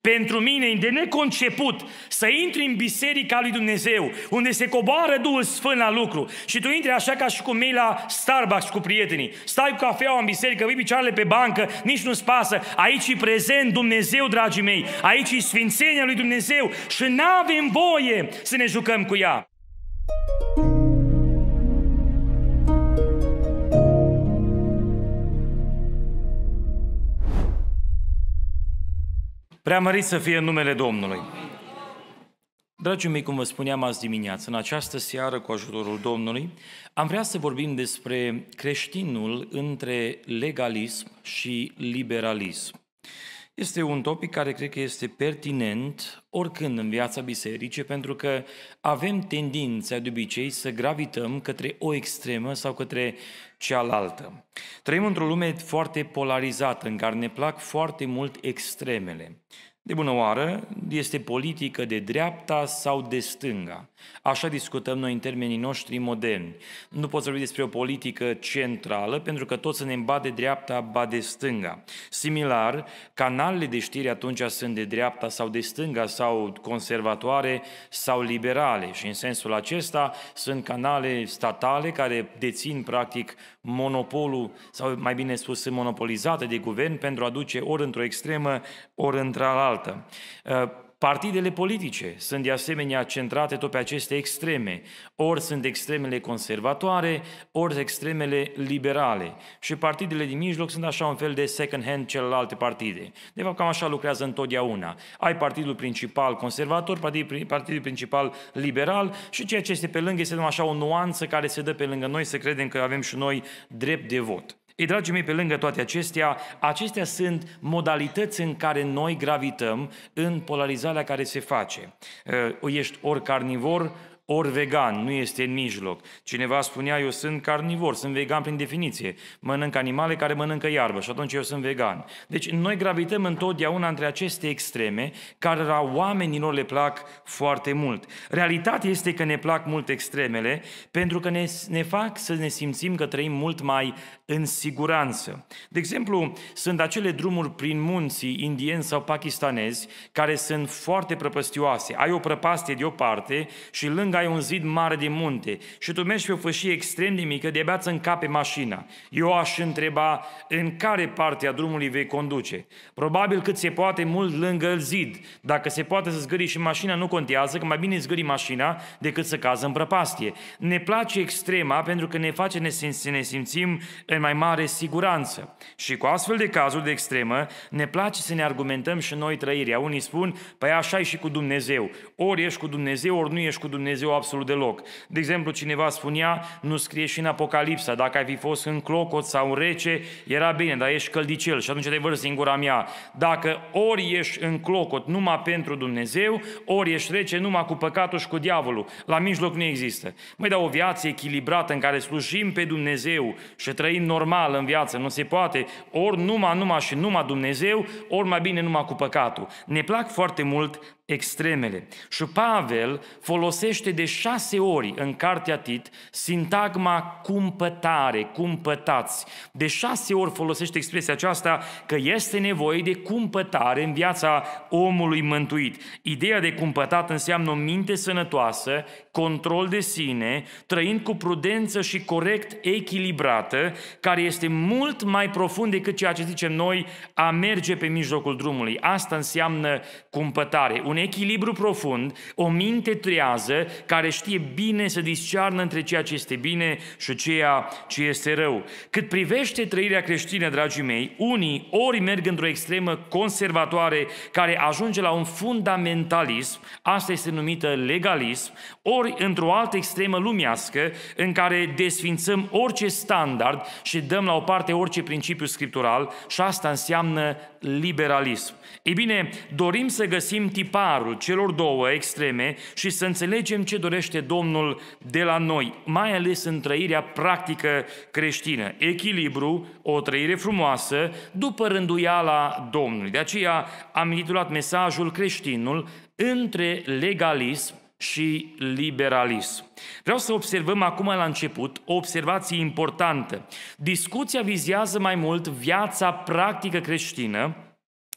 Pentru mine e de neconceput să intri în biserica lui Dumnezeu, unde se coboară Duhul Sfânt la lucru și tu intri așa ca și cum mei la Starbucks cu prietenii. Stai cu cafeaua în biserică, vii picioarele pe bancă, nici nu-ți pasă. Aici e prezent Dumnezeu, dragii mei. Aici e sfințenia lui Dumnezeu și nu avem voie să ne jucăm cu ea. Preamărit să fie numele Domnului. Dragii mei, cum vă spuneam azi dimineață, în această seară, cu ajutorul Domnului, am vrea să vorbim despre creștinul între legalism și liberalism. Este un topic care cred că este pertinent oricând în viața bisericii, pentru că avem tendința de obicei să gravităm către o extremă sau către cealaltă. Trăim într-o lume foarte polarizată, în care ne plac foarte mult extremele. De bună oară, este politică de dreapta sau de stânga. Așa discutăm noi în termenii noștri moderni. Nu pot vorbi despre o politică centrală, pentru că tot să ne ba de dreapta, ba de stânga. Similar, canalele de știri atunci sunt de dreapta sau de stânga, sau conservatoare sau liberale. Și în sensul acesta sunt canale statale care dețin practic monopolul, sau mai bine spus, sunt monopolizate de guvern pentru a duce ori într-o extremă, ori într-altă. Partidele politice sunt de asemenea centrate tot pe aceste extreme. Ori sunt extremele conservatoare, ori extremele liberale. Și partidele din mijloc sunt așa un fel de second-hand celelalte partide. De fapt, cam așa lucrează întotdeauna. Ai partidul principal conservator, partidul, partidul principal liberal și ceea ce este pe lângă este așa o nuanță care se dă pe lângă noi să credem că avem și noi drept de vot. Ei, dragii mei, pe lângă toate acestea, acestea sunt modalități în care noi gravităm în polarizarea care se face. Ești ori carnivor, ori vegan, nu este în mijloc. Cineva spunea, eu sunt carnivor, sunt vegan prin definiție. Mănânc animale care mănâncă iarbă și atunci eu sunt vegan. Deci noi gravităm întotdeauna între aceste extreme care la oamenilor le plac foarte mult. Realitatea este că ne plac mult extremele pentru că ne, ne fac să ne simțim că trăim mult mai în siguranță. De exemplu, sunt acele drumuri prin munții indieni sau pakistanezi care sunt foarte prăpăstioase. Ai o prăpastie de o parte și lângă ai un zid mare de munte și tu mergi pe o fășie extrem de mică, de-abia îți încape mașina. Eu aș întreba în care parte a drumului vei conduce. Probabil cât se poate mult lângă zid. Dacă se poate să zgâri și mașina, nu contează, că mai bine zgâri mașina decât să cază în prăpastie. Ne place extrema pentru că ne face să ne simțim în mai mare siguranță. Și cu astfel de cazuri de extremă, ne place să ne argumentăm și noi trăirea. Unii spun, păi așa e și cu Dumnezeu. Ori ești cu Dumnezeu, ori nu ești cu Dumnezeu Dumnezeu absolut deloc. De exemplu, cineva spunea, nu scrie și în Apocalipsa, dacă ai fi fost în clocot sau în rece, era bine, dar ești căldicel și atunci te văd singura mea. Dacă ori ești în clocot numai pentru Dumnezeu, ori ești rece numai cu păcatul și cu diavolul. La mijloc nu există. Măi, dar o viață echilibrată în care slujim pe Dumnezeu și trăim normal în viață, nu se poate. Ori numai, numai și numai Dumnezeu, ori mai bine numai cu păcatul. Ne plac foarte mult extremele. Și Pavel folosește de șase ori în cartea Tit sintagma cumpătare, cumpătați. De șase ori folosește expresia aceasta că este nevoie de cumpătare în viața omului mântuit. Ideea de cumpătat înseamnă o minte sănătoasă, control de sine, trăind cu prudență și corect echilibrată, care este mult mai profund decât ceea ce zicem noi a merge pe mijlocul drumului. Asta înseamnă cumpătare. Un echilibru profund, o minte trează care știe bine să discearnă între ceea ce este bine și ceea ce este rău. Cât privește trăirea creștină, dragii mei, unii ori merg într-o extremă conservatoare care ajunge la un fundamentalism, asta este numită legalism, ori într-o altă extremă lumească în care desfințăm orice standard și dăm la o parte orice principiu scriptural și asta înseamnă liberalism. Ei bine, dorim să găsim tiparul celor două extreme și să înțelegem ce dorește Domnul de la noi, mai ales în trăirea practică creștină. Echilibru, o trăire frumoasă, după rânduiala Domnului. De aceea am intitulat mesajul creștinul între legalism și liberalism. Vreau să observăm acum la început o observație importantă. Discuția vizează mai mult viața practică creștină,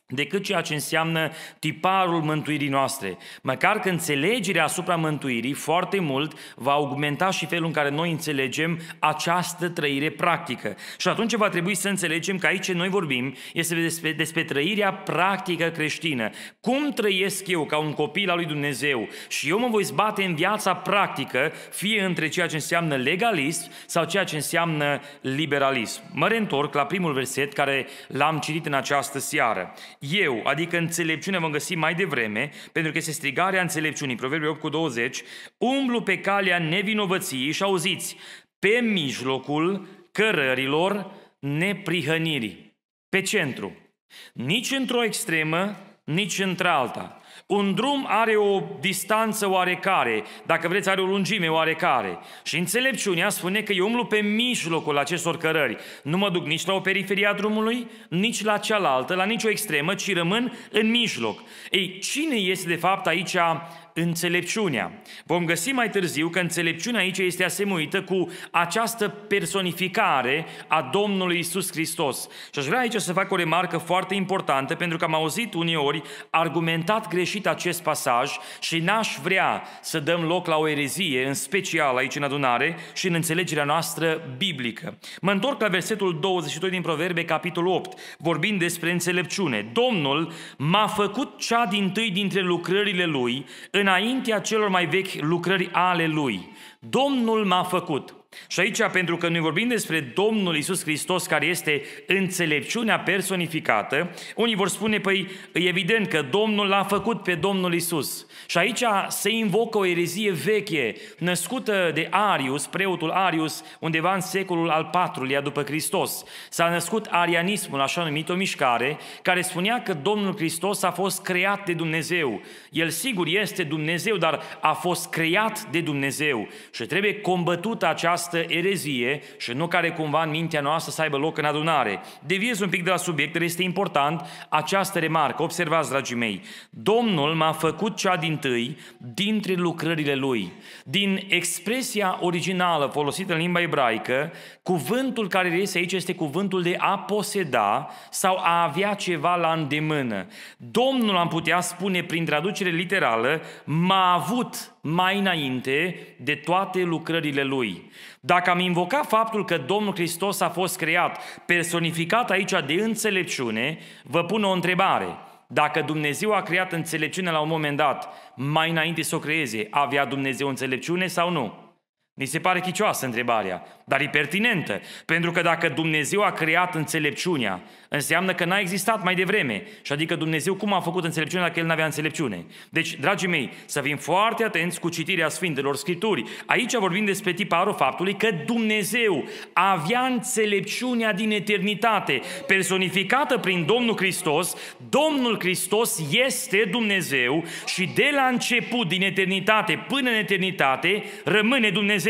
decât ceea ce înseamnă tiparul mântuirii noastre. Măcar că înțelegerea asupra mântuirii foarte mult va augmenta și felul în care noi înțelegem această trăire practică. Și atunci va trebui să înțelegem că aici noi vorbim este despre, despre trăirea practică creștină. Cum trăiesc eu ca un copil al lui Dumnezeu și eu mă voi zbate în viața practică, fie între ceea ce înseamnă legalism sau ceea ce înseamnă liberalism. Mă reîntorc la primul verset care l-am citit în această seară eu, adică înțelepciune vom găsi mai devreme, pentru că este strigarea înțelepciunii, Proverbii 8 cu 20, umblu pe calea nevinovăției și auziți, pe mijlocul cărărilor neprihănirii, pe centru, nici într-o extremă, nici într-alta. Un drum are o distanță oarecare, dacă vreți are o lungime oarecare. Și înțelepciunea spune că eu umblu pe mijlocul acestor cărări. Nu mă duc nici la o periferie a drumului, nici la cealaltă, la nicio extremă, ci rămân în mijloc. Ei, cine este de fapt aici înțelepciunea. Vom găsi mai târziu că înțelepciunea aici este asemuită cu această personificare a Domnului Isus Hristos. Și aș vrea aici să fac o remarcă foarte importantă, pentru că am auzit uneori argumentat greșit acest pasaj și n-aș vrea să dăm loc la o erezie, în special aici în adunare și în înțelegerea noastră biblică. Mă întorc la versetul 22 din Proverbe, capitolul 8, vorbind despre înțelepciune. Domnul m-a făcut cea din tâi dintre lucrările Lui, înaintea celor mai vechi lucrări ale Lui. Domnul m-a făcut. Și aici, pentru că noi vorbim despre Domnul Isus Hristos, care este înțelepciunea personificată, unii vor spune, păi, e evident că Domnul l-a făcut pe Domnul Isus. Și aici se invocă o erezie veche, născută de Arius, preotul Arius, undeva în secolul al IV-lea după Hristos. S-a născut arianismul, așa numit o mișcare, care spunea că Domnul Hristos a fost creat de Dumnezeu. El sigur este Dumnezeu, dar a fost creat de Dumnezeu. Și trebuie combătută această această erezie și nu care cumva în mintea noastră să aibă loc în adunare. Deviez un pic de la subiect, dar este important această remarcă. Observați, dragii mei, Domnul m-a făcut cea din tâi dintre lucrările Lui. Din expresia originală folosită în limba ebraică, cuvântul care este aici este cuvântul de a poseda sau a avea ceva la îndemână. Domnul, am putea spune prin traducere literală, m-a avut mai înainte de toate lucrările Lui. Dacă am invocat faptul că Domnul Hristos a fost creat, personificat aici de înțelepciune, vă pun o întrebare. Dacă Dumnezeu a creat înțelepciune la un moment dat, mai înainte să o creeze, avea Dumnezeu înțelepciune sau nu? Ni se pare chicioasă întrebarea, dar e pertinentă, pentru că dacă Dumnezeu a creat înțelepciunea, înseamnă că n-a existat mai devreme. Și adică Dumnezeu cum a făcut înțelepciunea dacă El n-avea înțelepciune? Deci, dragii mei, să fim foarte atenți cu citirea Sfintelor Scripturi. Aici vorbim despre tiparul faptului că Dumnezeu avea înțelepciunea din eternitate, personificată prin Domnul Hristos. Domnul Hristos este Dumnezeu și de la început, din eternitate până în eternitate, rămâne Dumnezeu.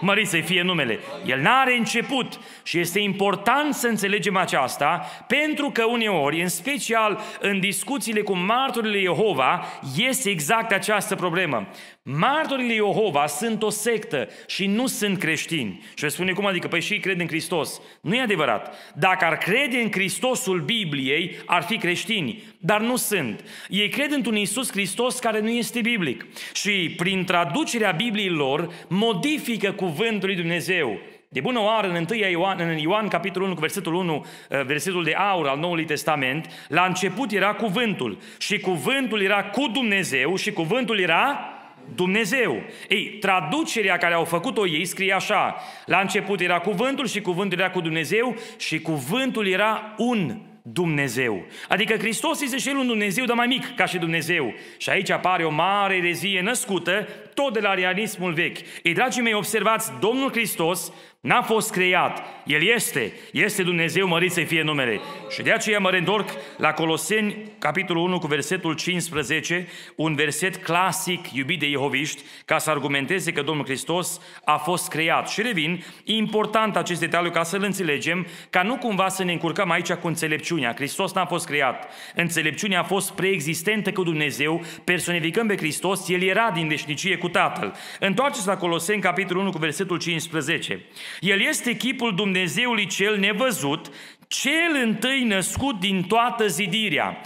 Mărit să fie numele. El n-are început și este important să înțelegem aceasta pentru că uneori, în special în discuțiile cu martorii Jehova, este exact această problemă. Martorii Jehova sunt o sectă și nu sunt creștini. Și veți spune cum adică? Păi și ei cred în Hristos. Nu e adevărat. Dacă ar crede în Hristosul Bibliei, ar fi creștini. Dar nu sunt. Ei cred într-un Iisus Hristos care nu este biblic. Și prin traducerea Bibliei lor, modifică cuvântul lui Dumnezeu. De bună oară, în 1 Ioan, în Ioan, capitolul 1, cu versetul 1, uh, versetul de aur al Noului Testament, la început era cuvântul și cuvântul era cu Dumnezeu și cuvântul era Dumnezeu. Ei, traducerea care au făcut-o ei scrie așa, la început era cuvântul și cuvântul era cu Dumnezeu și cuvântul era un Dumnezeu. Adică Hristos este și El un Dumnezeu, dar mai mic ca și Dumnezeu. Și aici apare o mare erezie născută tot de la realismul vechi. Ei, dragii mei, observați, Domnul Hristos N-a fost creat, El este, este Dumnezeu, mărit să fie numele. Și de aceea mă reîntorc la Coloseni, capitolul 1, cu versetul 15, un verset clasic iubit de Jehoviști, ca să argumenteze că Domnul Hristos a fost creat. Și revin, e important acest detaliu ca să-l înțelegem, ca nu cumva să ne încurcăm aici cu înțelepciunea. Hristos n-a fost creat. Înțelepciunea a fost preexistentă cu Dumnezeu, personificăm pe Hristos, El era din veșnicie cu Tatăl. Întoarceți la Coloseni, capitolul 1, cu versetul 15. El este chipul Dumnezeului cel nevăzut, cel întâi născut din toată zidirea.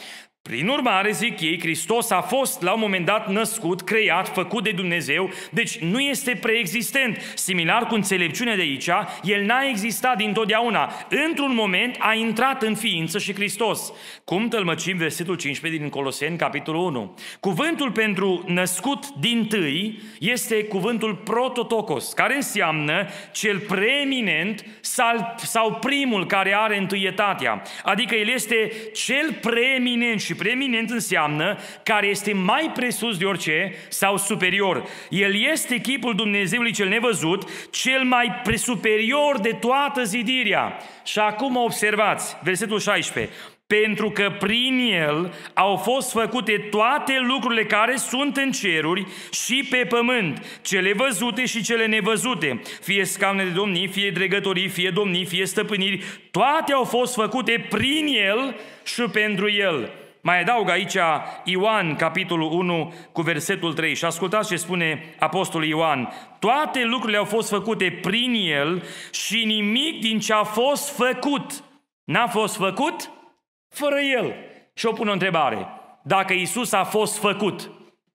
Prin urmare, zic ei, Hristos a fost la un moment dat născut, creat, făcut de Dumnezeu, deci nu este preexistent. Similar cu înțelepciunea de aici, el n-a existat dintotdeauna. Într-un moment a intrat în ființă și Hristos. Cum tălmăcim versetul 15 din Coloseni, capitolul 1. Cuvântul pentru născut din tâi este cuvântul prototocos, care înseamnă cel preeminent sau primul care are întâietatea. Adică el este cel preeminent și preeminent înseamnă care este mai presus de orice sau superior. El este chipul Dumnezeului cel nevăzut, cel mai presuperior de toată zidirea. Și acum observați, versetul 16 pentru că prin el au fost făcute toate lucrurile care sunt în ceruri și pe pământ, cele văzute și cele nevăzute, fie scaune de domnii, fie dregătorii, fie domnii, fie stăpâniri, toate au fost făcute prin el și pentru el. Mai adaug aici Ioan, capitolul 1, cu versetul 3 și ascultați ce spune Apostolul Ioan. Toate lucrurile au fost făcute prin el și nimic din ce a fost făcut n-a fost făcut fără el. Și o pun o întrebare. Dacă Isus a fost făcut,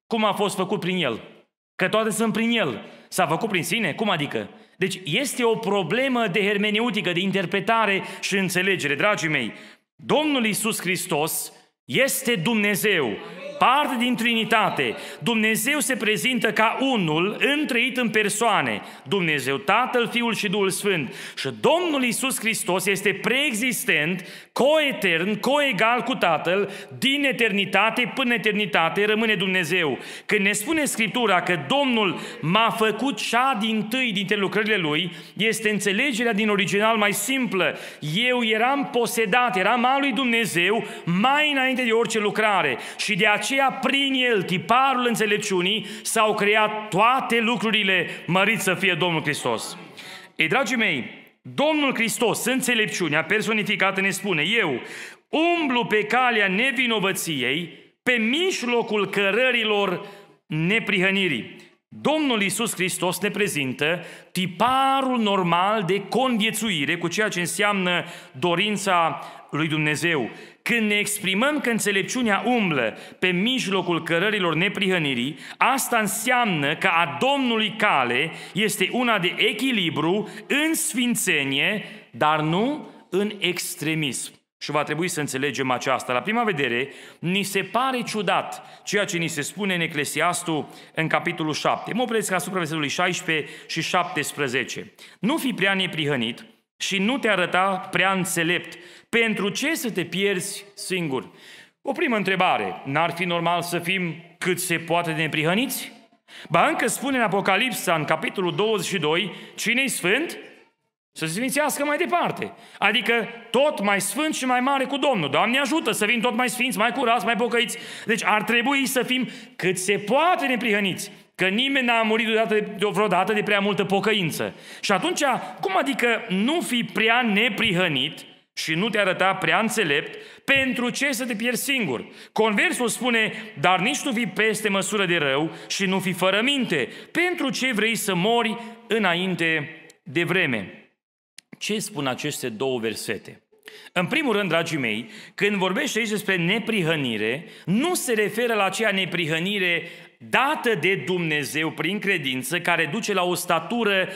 cum a fost făcut prin el? Că toate sunt prin el. S-a făcut prin sine? Cum adică? Deci este o problemă de hermeneutică, de interpretare și înțelegere. Dragii mei, Domnul Isus Hristos este Dumnezeu parte din Trinitate. Dumnezeu se prezintă ca unul întreit în persoane. Dumnezeu Tatăl, Fiul și Duhul Sfânt. Și Domnul Isus Hristos este preexistent, coetern, coegal cu Tatăl, din eternitate până eternitate rămâne Dumnezeu. Când ne spune Scriptura că Domnul m-a făcut cea din tâi dintre lucrările Lui, este înțelegerea din original mai simplă. Eu eram posedat, eram al lui Dumnezeu mai înainte de orice lucrare și de aceea aceea prin el, tiparul înțelepciunii, s-au creat toate lucrurile, mărit să fie Domnul Hristos. Ei, dragii mei, Domnul Hristos, înțelepciunea personificată, ne spune, eu umblu pe calea nevinovăției, pe mijlocul cărărilor neprihănirii. Domnul Iisus Hristos ne prezintă tiparul normal de conviețuire cu ceea ce înseamnă dorința lui Dumnezeu. Când ne exprimăm că înțelepciunea umblă pe mijlocul cărărilor neprihănirii, asta înseamnă că a Domnului cale este una de echilibru în sfințenie, dar nu în extremism. Și va trebui să înțelegem aceasta. La prima vedere, ni se pare ciudat ceea ce ni se spune în Eclesiastul în capitolul 7. Mă opresc asupra versetului 16 și 17. Nu fi prea neprihănit și nu te arăta prea înțelept pentru ce să te pierzi singur? O primă întrebare. N-ar fi normal să fim cât se poate de neprihăniți? Ba încă spune în Apocalipsa, în capitolul 22, cine-i sfânt? Să se sfințească mai departe. Adică tot mai sfânt și mai mare cu Domnul. Doamne ajută să fim tot mai sfinți, mai curați, mai pocăiți. Deci ar trebui să fim cât se poate neprihăniți. Că nimeni n-a murit deodată, de, vreodată de prea multă pocăință. Și atunci, cum adică nu fi prea neprihănit, și nu te arăta prea înțelept, pentru ce să te pierzi singur? Conversul spune, dar nici nu fi peste măsură de rău și nu fi fără minte. Pentru ce vrei să mori înainte de vreme? Ce spun aceste două versete? În primul rând, dragii mei, când vorbește aici despre neprihănire, nu se referă la aceea neprihănire dată de Dumnezeu prin credință, care duce la o statură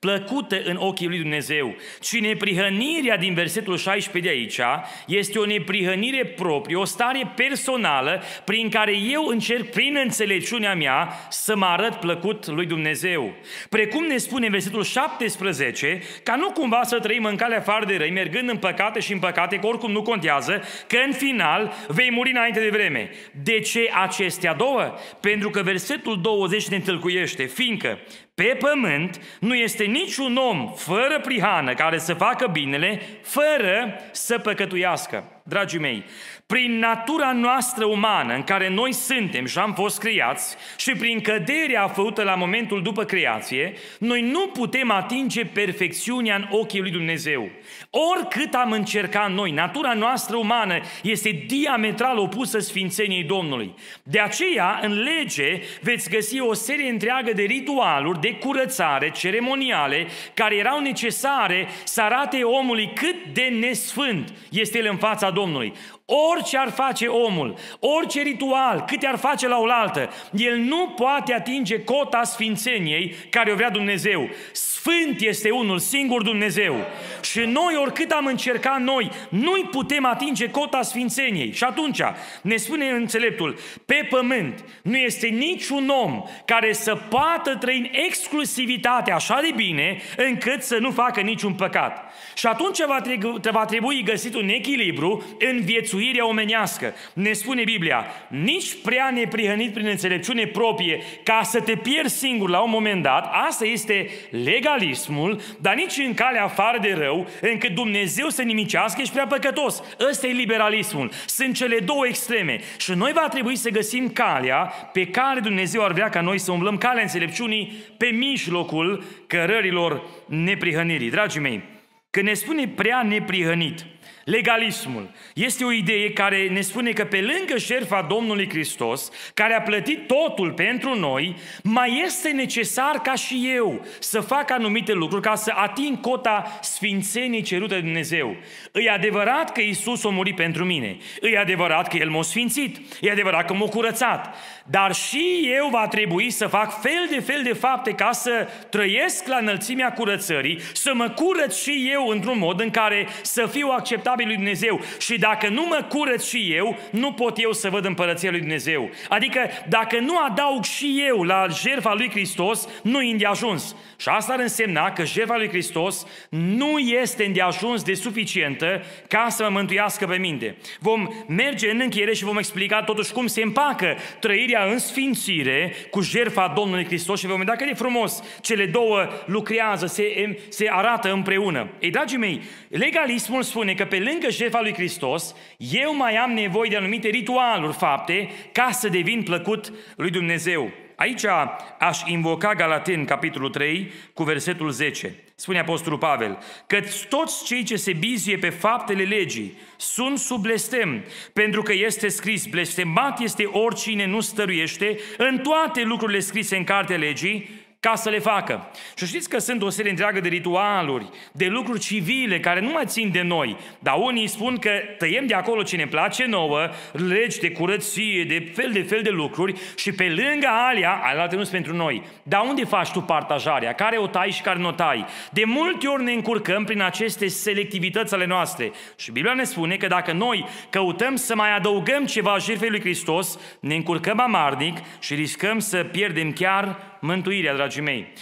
plăcută în ochii lui Dumnezeu. ci neprihănirea din versetul 16 de aici este o neprihănire proprie, o stare personală prin care eu încerc prin înțelepciunea mea să mă arăt plăcut lui Dumnezeu. Precum ne spune în versetul 17, ca nu cumva să trăim în calea afară de răi, mergând în păcate și în păcate, că oricum nu contează, că în final vei muri înainte de vreme. De ce acestea două? Pentru pentru că versetul 20 ne întâlcuiește, fiindcă pe pământ nu este niciun om fără prihană care să facă binele, fără să păcătuiască. Dragii mei, prin natura noastră umană în care noi suntem și am fost creați și prin căderea făcută la momentul după creație, noi nu putem atinge perfecțiunea în ochii lui Dumnezeu. Oricât am încercat noi, natura noastră umană este diametral opusă sfințeniei Domnului. De aceea, în lege, veți găsi o serie întreagă de ritualuri, de curățare, ceremoniale, care erau necesare să arate omului cât de nesfânt este el în fața Domnului. Orice ar face omul, orice ritual, câte ar face la oaltă, el nu poate atinge cota sfințeniei care o vrea Dumnezeu. Sfânt este unul singur Dumnezeu. Și noi, oricât am încercat noi, nu-i putem atinge cota sfințeniei. Și atunci, ne spune înțeleptul, pe pământ nu este niciun om care să poată trăi în exclusivitate așa de bine încât să nu facă niciun păcat. Și atunci va trebui, va trebui găsit un echilibru în viețuirea omenească. Ne spune Biblia, nici prea neprihănit prin înțelepciune proprie ca să te pierzi singur la un moment dat, asta este legalismul, dar nici în calea afară de rău, încât Dumnezeu să nimicească, ești prea păcătos. Ăsta e liberalismul. Sunt cele două extreme. Și noi va trebui să găsim calea pe care Dumnezeu ar vrea ca noi să umblăm calea înțelepciunii pe mijlocul cărărilor neprihănirii. Dragii mei, când ne spune prea neprihănit, Legalismul este o idee care ne spune că pe lângă șerfa Domnului Hristos, care a plătit totul pentru noi, mai este necesar ca și eu să fac anumite lucruri ca să ating cota sfințenii cerută de Dumnezeu. E adevărat că Isus a murit pentru mine, e adevărat că El m-a sfințit, e adevărat că m-a curățat, dar și eu va trebui să fac fel de fel de fapte ca să trăiesc la înălțimea curățării, să mă curăț și eu într-un mod în care să fiu acceptabil lui Dumnezeu. Și dacă nu mă curăț și eu, nu pot eu să văd împărăția lui Dumnezeu. Adică dacă nu adaug și eu la jertfa lui Hristos, nu e îndeajuns. Și asta ar însemna că jertfa lui Hristos nu este îndeajuns de suficientă ca să mă mântuiască pe minte. Vom merge în încheiere și vom explica totuși cum se împacă trăirea în sfințire cu jertfa Domnului Hristos și vom vedea cât de frumos cele două lucrează, se, se arată împreună. Ei, dragii mei, legalismul spune că pe lângă jertfa lui Hristos, eu mai am nevoie de anumite ritualuri, fapte, ca să devin plăcut lui Dumnezeu. Aici aș invoca Galaten, capitolul 3, cu versetul 10. Spune Apostolul Pavel, că toți cei ce se bizie pe faptele legii sunt sub blestem, pentru că este scris, blestemat este oricine nu stăruiește în toate lucrurile scrise în cartea legii, ca să le facă. Și știți că sunt o serie întreagă de ritualuri, de lucruri civile care nu mai țin de noi, dar unii spun că tăiem de acolo ce ne place nouă, legi de curăție, de fel de fel de lucruri și pe lângă alea, alea nu sunt pentru noi. Dar unde faci tu partajarea? Care o tai și care nu o tai? De multe ori ne încurcăm prin aceste selectivități ale noastre. Și Biblia ne spune că dacă noi căutăm să mai adăugăm ceva jertfei lui Hristos, ne încurcăm amarnic și riscăm să pierdem chiar mântuirea, dragii mei.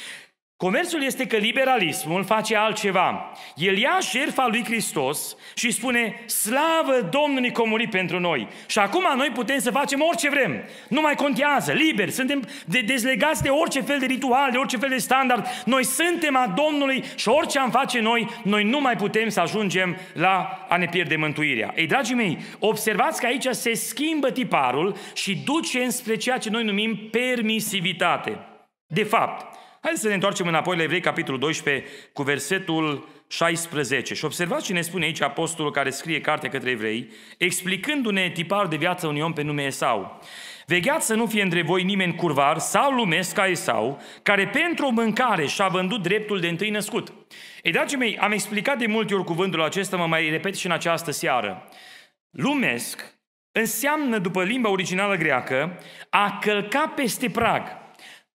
Comerțul este că liberalismul face altceva. El ia șerfa lui Hristos și spune, slavă Domnului comori pentru noi. Și acum noi putem să facem orice vrem. Nu mai contează, liberi, suntem de dezlegați de orice fel de ritual, de orice fel de standard. Noi suntem a Domnului și orice am face noi, noi nu mai putem să ajungem la a ne pierde mântuirea. Ei, dragii mei, observați că aici se schimbă tiparul și duce înspre ceea ce noi numim permisivitate. De fapt, haideți să ne întoarcem înapoi la Evrei, capitolul 12, cu versetul 16. Și observați ce ne spune aici apostolul care scrie carte către evrei, explicându-ne tiparul de viață unui om pe nume Esau. Vegheați să nu fie între voi nimeni curvar sau lumesc ca Esau, care pentru o mâncare și-a vândut dreptul de întâi născut. Ei, dragii mei, am explicat de multe ori cuvântul acesta, mă mai repet și în această seară. Lumesc înseamnă, după limba originală greacă, a călca peste prag.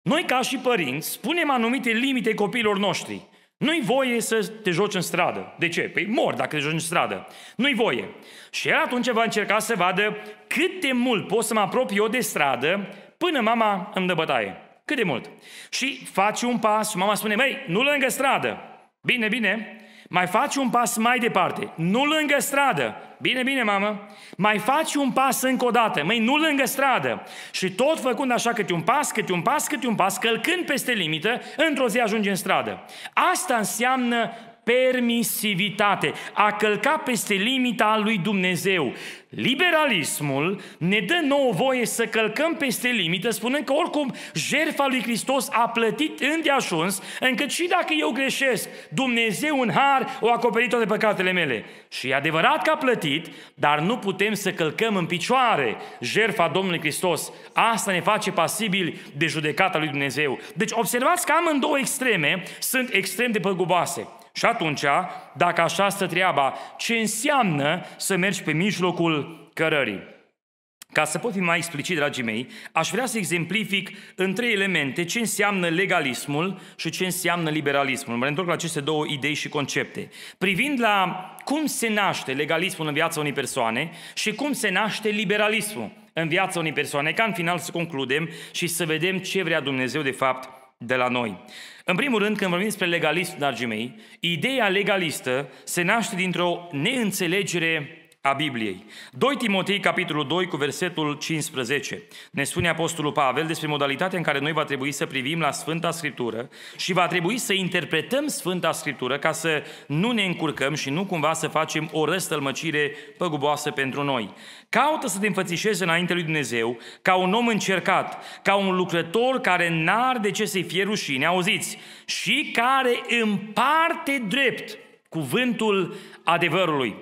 Noi, ca și părinți, punem anumite limite copiilor noștri. Nu-i voie să te joci în stradă. De ce? Păi mor dacă te joci în stradă. Nu-i voie. Și el atunci va încerca să vadă cât de mult pot să mă apropii eu de stradă până mama îmi dă bătaie. Cât de mult. Și faci un pas și mama spune, băi, nu lângă stradă. Bine, bine. Mai faci un pas mai departe. Nu lângă stradă. Bine, bine, mamă. Mai faci un pas încă o dată. Măi, nu lângă stradă. Și tot făcând așa câte un pas, câte un pas, câte un pas, călcând peste limită, într-o zi ajunge în stradă. Asta înseamnă permisivitate, a călca peste limita lui Dumnezeu. Liberalismul ne dă nouă voie să călcăm peste limită, spunând că oricum jertfa lui Hristos a plătit îndeajuns, încât și dacă eu greșesc, Dumnezeu în har o acoperit toate păcatele mele. Și e adevărat că a plătit, dar nu putem să călcăm în picioare jertfa Domnului Hristos. Asta ne face pasibili de judecata lui Dumnezeu. Deci observați că amândouă extreme sunt extrem de păguboase. Și atunci, dacă așa stă treaba, ce înseamnă să mergi pe mijlocul cărării. Ca să pot fi mai explicit, dragii mei, aș vrea să exemplific în trei elemente ce înseamnă legalismul și ce înseamnă liberalismul. Mă întorc la aceste două idei și concepte. Privind la cum se naște legalismul în viața unei persoane și cum se naște liberalismul în viața unei persoane, ca în final să concludem și să vedem ce vrea Dumnezeu de fapt de la noi. În primul rând, când vorbim despre legalism, dragii mei, ideea legalistă se naște dintr-o neînțelegere a Bibliei. 2 Timotei, capitolul 2, cu versetul 15. Ne spune Apostolul Pavel despre modalitatea în care noi va trebui să privim la Sfânta Scriptură și va trebui să interpretăm Sfânta Scriptură ca să nu ne încurcăm și nu cumva să facem o răstălmăcire păguboasă pentru noi. Caută să te înfățișezi înainte lui Dumnezeu ca un om încercat, ca un lucrător care n-ar de ce să-i fie rușine, auziți, și care împarte drept cuvântul adevărului.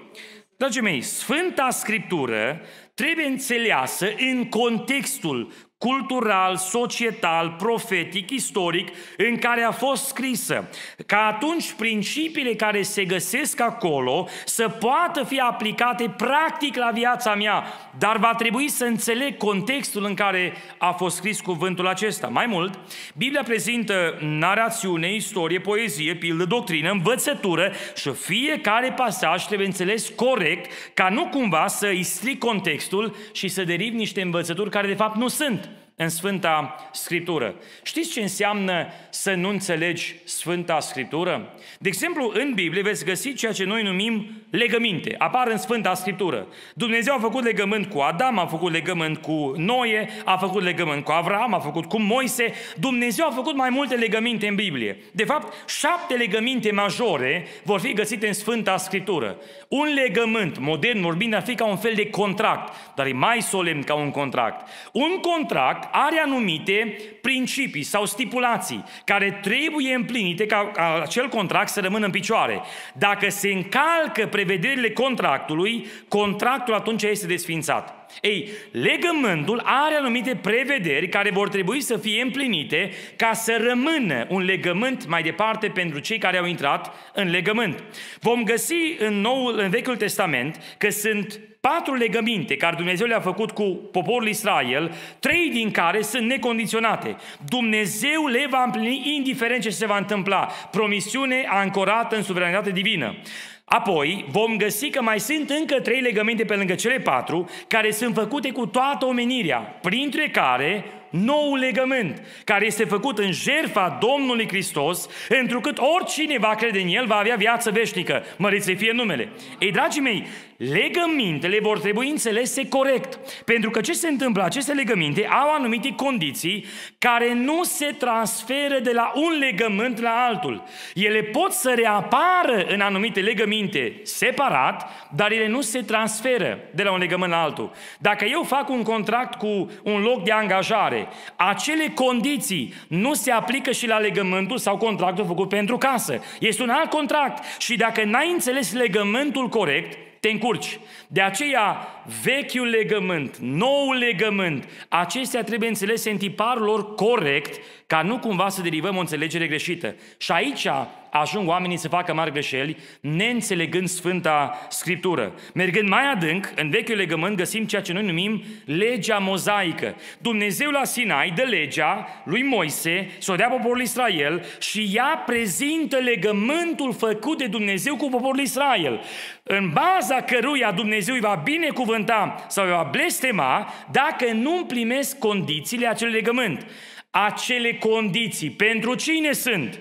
Dragii mei, Sfânta Scriptură trebuie înțeleasă în contextul cultural, societal, profetic, istoric în care a fost scrisă, ca atunci principiile care se găsesc acolo să poată fi aplicate practic la viața mea, dar va trebui să înțeleg contextul în care a fost scris cuvântul acesta. Mai mult, Biblia prezintă narațiune, istorie, poezie, pildă, doctrină, învățătură și fiecare pasaj trebuie înțeles corect ca nu cumva să îi stric contextul și să deriv niște învățături care de fapt nu sunt în Sfânta Scriptură. Știți ce înseamnă să nu înțelegi Sfânta Scriptură? De exemplu, în Biblie veți găsi ceea ce noi numim legăminte. Apar în Sfânta Scriptură. Dumnezeu a făcut legământ cu Adam, a făcut legământ cu Noe, a făcut legământ cu Avram, a făcut cu Moise. Dumnezeu a făcut mai multe legăminte în Biblie. De fapt, șapte legăminte majore vor fi găsite în Sfânta Scriptură. Un legământ, modern vorbind, ar fi ca un fel de contract, dar e mai solemn ca un contract. Un contract are anumite principii sau stipulații care trebuie împlinite ca, ca acel contract să rămână în picioare. Dacă se încalcă prevederile contractului, contractul atunci este desfințat. Ei, legământul are anumite prevederi care vor trebui să fie împlinite ca să rămână un legământ mai departe pentru cei care au intrat în legământ. Vom găsi în, noul, în Vechiul Testament că sunt patru legăminte care Dumnezeu le-a făcut cu poporul Israel, trei din care sunt necondiționate. Dumnezeu le va împlini indiferent ce se va întâmpla. Promisiune ancorată în suveranitate divină. Apoi vom găsi că mai sunt încă trei legăminte pe lângă cele patru care sunt făcute cu toată omenirea, printre care nou legământ, care este făcut în jertfa Domnului Hristos, întrucât oricine va crede în El va avea viață veșnică. Măriți să fie numele. Ei, dragii mei, legămintele vor trebui înțelese corect. Pentru că ce se întâmplă? Aceste legăminte au anumite condiții care nu se transferă de la un legământ la altul. Ele pot să reapară în anumite legăminte separat, dar ele nu se transferă de la un legământ la altul. Dacă eu fac un contract cu un loc de angajare, acele condiții nu se aplică și la legământul sau contractul făcut pentru casă. Este un alt contract și dacă n-ai înțeles legământul corect, te încurci. De aceea, vechiul legământ, noul legământ, acestea trebuie înțelese în tiparul lor corect, ca nu cumva să derivăm o înțelegere greșită. Și aici ajung oamenii să facă mari greșeli, neînțelegând Sfânta Scriptură. Mergând mai adânc, în vechiul legământ găsim ceea ce noi numim legea mozaică. Dumnezeu la Sinai dă legea lui Moise, să o dea poporul Israel și ea prezintă legământul făcut de Dumnezeu cu poporul Israel, în baza căruia Dumnezeu îi va binecuvânta sau îi va blestema dacă nu împlimesc condițiile acelui legământ. Acele condiții pentru cine sunt?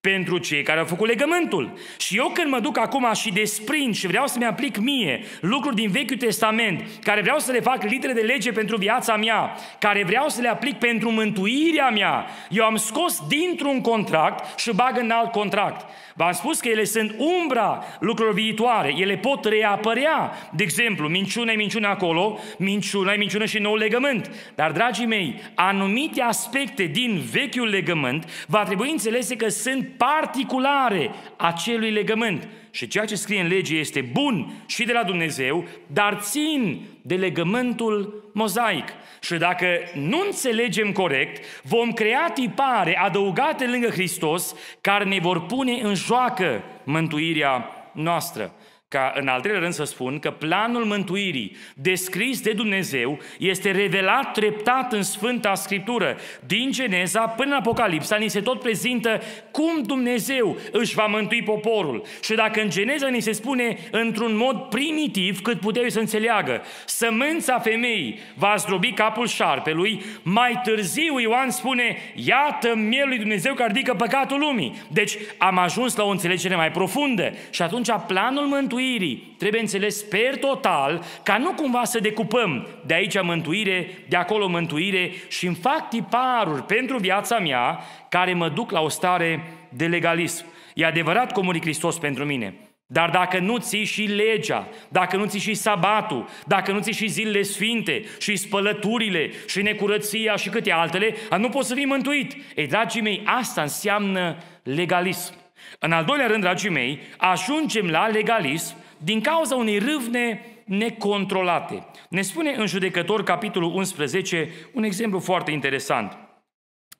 pentru cei care au făcut legământul. Și eu când mă duc acum și desprind și vreau să-mi aplic mie lucruri din Vechiul Testament, care vreau să le fac litere de lege pentru viața mea, care vreau să le aplic pentru mântuirea mea, eu am scos dintr-un contract și bag în alt contract. V-am spus că ele sunt umbra lucrurilor viitoare, ele pot reapărea. De exemplu, minciuna e minciună acolo, minciuna e minciună și nou legământ. Dar, dragii mei, anumite aspecte din vechiul legământ va trebui înțelese că sunt particulare acelui legământ. Și ceea ce scrie în lege este bun și de la Dumnezeu, dar țin de legământul mozaic. Și dacă nu înțelegem corect, vom crea tipare adăugate lângă Hristos care ne vor pune în joacă mântuirea noastră. Ca în al treilea rând să spun că planul mântuirii descris de Dumnezeu este revelat treptat în Sfânta Scriptură. Din Geneza până în Apocalipsa ni se tot prezintă cum Dumnezeu își va mântui poporul. Și dacă în Geneza ni se spune într-un mod primitiv cât puteai să înțeleagă, sămânța femeii va zdrobi capul șarpelui, mai târziu Ioan spune, iată mielul lui Dumnezeu care ridică păcatul lumii. Deci am ajuns la o înțelegere mai profundă și atunci planul mântuirii mântuirii trebuie înțeles per total, ca nu cumva să decupăm de aici mântuire, de acolo mântuire și îmi fac tiparuri pentru viața mea care mă duc la o stare de legalism. E adevărat comunii Hristos pentru mine, dar dacă nu ții și legea, dacă nu ții și sabatul, dacă nu ții și zilele sfinte, și spălăturile, și necurăția, și câte altele, nu poți să fii mântuit. Ei, dragii mei, asta înseamnă legalism. În al doilea rând, dragii mei, ajungem la legalism din cauza unei râvne necontrolate. Ne spune în judecător, capitolul 11, un exemplu foarte interesant.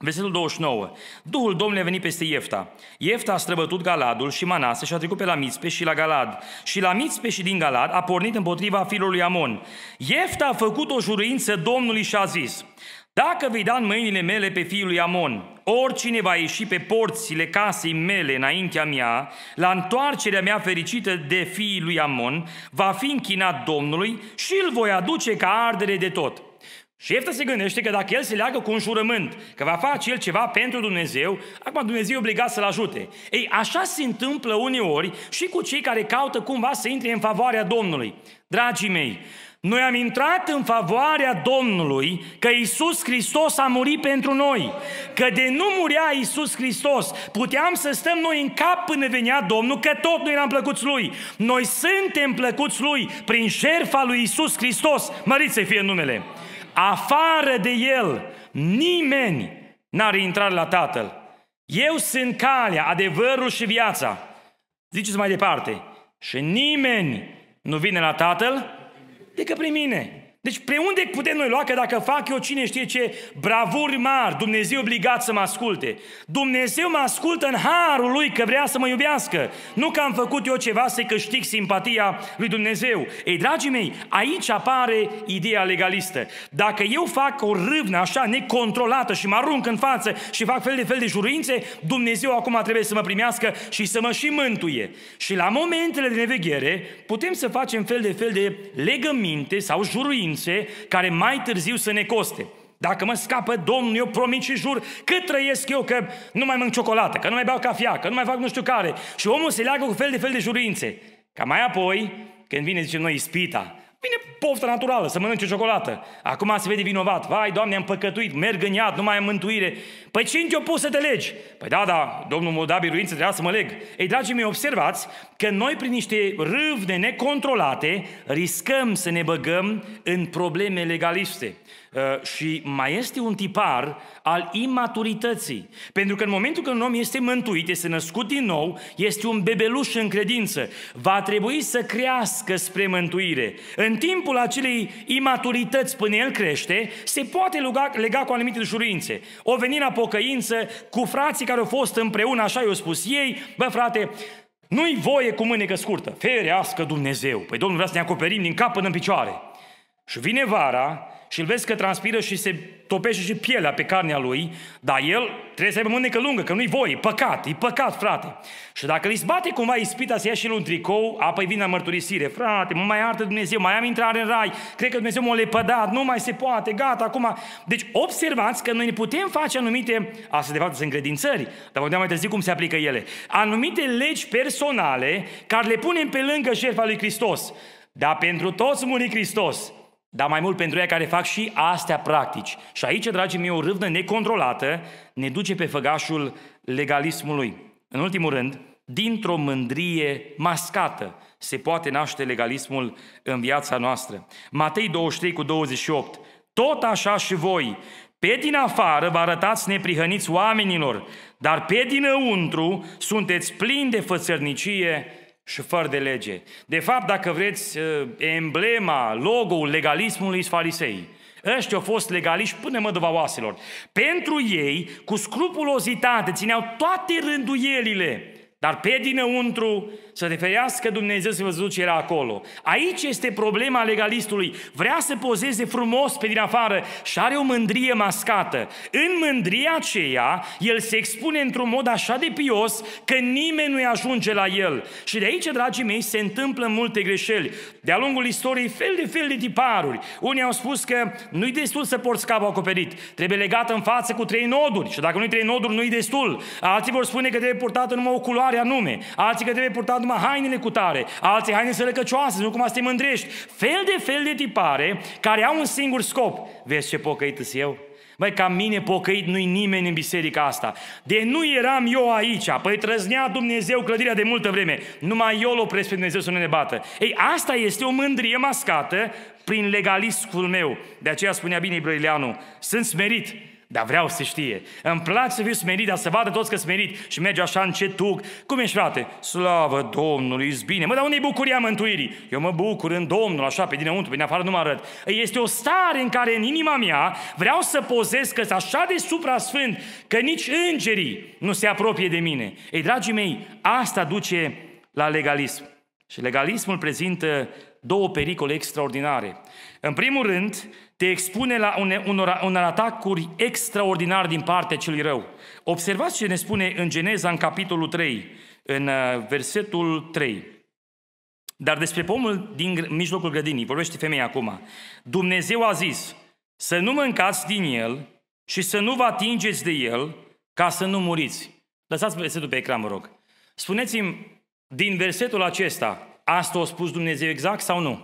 Versetul 29. Duhul Domnului a venit peste Iefta. Iefta a străbătut Galadul și Manase și a trecut pe la Mițpe și la Galad. Și la Mițpe și din Galad a pornit împotriva filului Amon. Iefta a făcut o juruință Domnului și a zis, dacă vei da în mâinile mele pe fiul lui Amon, oricine va ieși pe porțile casei mele înaintea mea, la întoarcerea mea fericită de fiul lui Amon, va fi închinat Domnului și îl voi aduce ca ardere de tot. Și Efta se gândește că dacă el se leagă cu un jurământ, că va face el ceva pentru Dumnezeu, acum Dumnezeu e obligat să-l ajute. Ei, așa se întâmplă uneori și cu cei care caută cumva să intre în favoarea Domnului. Dragii mei, noi am intrat în favoarea Domnului că Isus Hristos a murit pentru noi. Că de nu murea Isus Hristos, puteam să stăm noi în cap până venea Domnul, că tot noi eram plăcuți Lui. Noi suntem plăcuți Lui prin șerfa lui Isus Hristos. Măriți să fie numele. Afară de El, nimeni n-are intrare la Tatăl. Eu sunt calea, adevărul și viața. Ziceți mai departe. Și nimeni nu vine la Tatăl decât prin mine. Deci pe unde putem noi lua că dacă fac eu cine știe ce bravuri mari, Dumnezeu obligat să mă asculte. Dumnezeu mă ascultă în harul lui că vrea să mă iubească. Nu că am făcut eu ceva să câștig simpatia lui Dumnezeu. Ei, dragii mei, aici apare ideea legalistă. Dacă eu fac o râvnă așa necontrolată și mă arunc în față și fac fel de fel de juruințe, Dumnezeu acum trebuie să mă primească și să mă și mântuie. Și la momentele de neveghere putem să facem fel de fel de legăminte sau juruințe credințe care mai târziu să ne coste. Dacă mă scapă Domnul, eu promit și jur cât trăiesc eu că nu mai mănânc ciocolată, că nu mai beau cafea, că nu mai fac nu știu care. Și omul se leagă cu fel de fel de juruințe. Ca mai apoi, când vine, zicem noi, ispita, Vine poftă naturală, să mănânce ciocolată. Acum se vede vinovat. Vai, Doamne, am păcătuit, merg în iad, nu mai am mântuire. Păi cine te-a pus să te legi? Păi da, da, Domnul m-a dat biruință, trebuia să mă leg. Ei, dragii mei, observați că noi prin niște râvne necontrolate riscăm să ne băgăm în probleme legaliste. Uh, și mai este un tipar al imaturității. Pentru că în momentul când un om este mântuit, este născut din nou, este un bebeluș în credință. Va trebui să crească spre mântuire. În timpul acelei imaturități până el crește, se poate lega, lega cu anumite juruințe. O veni la pocăință cu frații care au fost împreună, așa i-au spus ei, bă frate, nu-i voie cu mânecă scurtă, ferească Dumnezeu. Păi Domnul vrea să ne acoperim din cap până în picioare. Și vine vara și îl vezi că transpiră și se topește și pielea pe carnea lui, dar el trebuie să aibă mânecă lungă, că nu-i voie, e păcat, e păcat, frate. Și dacă îi zbate cumva ispita să ia și el un tricou, apoi vine la mărturisire, frate, mă mai artă Dumnezeu, mai am intrare în rai, cred că Dumnezeu m-a lepădat, nu mai se poate, gata, acum. Deci observați că noi ne putem face anumite, astea de fapt sunt încredințări, dar vedem mai târziu cum se aplică ele, anumite legi personale care le punem pe lângă șerfa lui Hristos. Dar pentru toți muri Hristos. Dar mai mult pentru ea care fac și astea practici. Și aici, dragii mei, o râvnă necontrolată ne duce pe făgașul legalismului. În ultimul rând, dintr-o mândrie mascată se poate naște legalismul în viața noastră. Matei 23 cu 28. Tot așa și voi, pe din afară vă arătați neprihăniți oamenilor, dar pe dinăuntru sunteți plini de fățărnicie și fără de lege. De fapt, dacă vreți, uh, emblema, logo-ul legalismului farisei. Ăștia au fost legaliști până măduva oaselor. Pentru ei, cu scrupulozitate, țineau toate rânduielile Dar pe dinăuntru să te ferească Dumnezeu să văzut ce era acolo. Aici este problema legalistului. Vrea să pozeze frumos pe din afară și are o mândrie mascată. În mândria aceea, el se expune într-un mod așa de pios că nimeni nu-i ajunge la el. Și de aici, dragii mei, se întâmplă multe greșeli. De-a lungul istoriei, fel de fel de tiparuri. Unii au spus că nu-i destul să porți capul acoperit. Trebuie legat în față cu trei noduri. Și dacă nu-i trei noduri, nu-i destul. Alții vor spune că trebuie purtată numai o culoare anume. Alții că trebuie purtat numai hainele cu tare. Alții haine sălăcăcioase, nu cum să te mândrești. Fel de fel de tipare care au un singur scop. Vezi ce pocăit eu? Băi, ca mine pocăit nu-i nimeni în biserica asta. De nu eram eu aici, păi trăznea Dumnezeu clădirea de multă vreme. Numai eu l opresc pe Dumnezeu să nu ne bată. Ei, asta este o mândrie mascată prin legalismul meu. De aceea spunea bine Ibrăileanu, sunt smerit, dar vreau să știe. Îmi place să fiu smerit, dar să vadă toți că smerit și merge așa încetuc. Cum ești, frate? Slavă Domnului, ești bine. Mă, dar unde e bucuria mântuirii? Eu mă bucur în Domnul, așa, pe dinăuntru, pe din afară nu mă arăt. Este o stare în care în inima mea vreau să pozez că așa de supra-sfânt, că nici îngerii nu se apropie de mine. Ei, dragii mei, asta duce la legalism. Și legalismul prezintă două pericole extraordinare. În primul rând, te expune la unor, unor atacuri extraordinar din partea celui rău. Observați ce ne spune în Geneza, în capitolul 3, în uh, versetul 3. Dar despre pomul din mijlocul grădinii, vorbește femeia acum. Dumnezeu a zis să nu mâncați din el și să nu vă atingeți de el ca să nu muriți. Lăsați versetul pe ecran, vă rog. Spuneți-mi, din versetul acesta, asta a spus Dumnezeu exact sau nu?